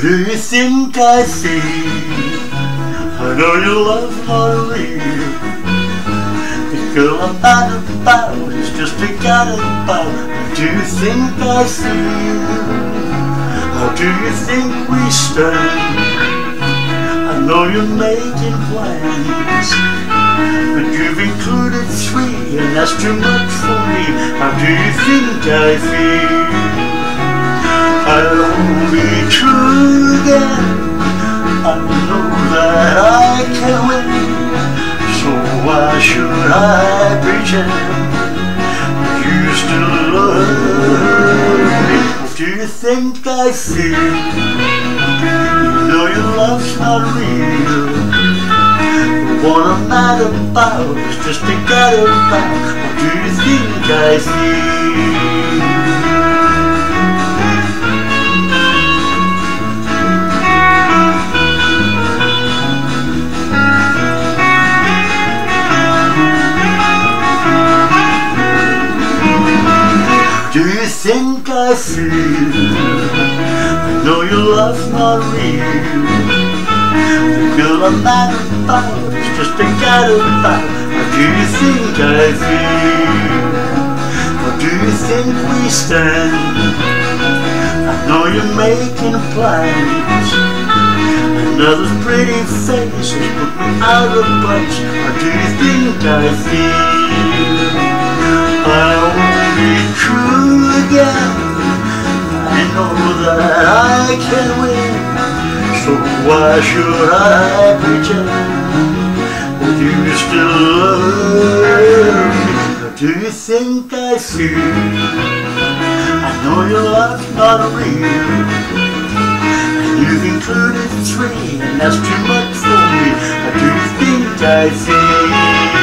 do you think I feel? I know your love's not real. Girl I'm mad about is just a about. How do you think I feel? How do you think we stand? I know you're making plans, but you've included three, and that's too much for me. How do you think I feel? I'll I pretend you still love me? What do you think I feel? You know your love's not real. One I'm mad about is just a get about. What do you think I feel? Think I feel? I know your love's not real. The girl I'm mad about is just a cat about. How do you think I feel? How do you think we stand? I know you're making plans. Another's pretty faces put me out of bunch. How do you think I feel? I I can win. So why should I pretend that you still love me? Do you think I feel? I know your love's not real. And you've included three, and that's too much for me. Do you think I feel?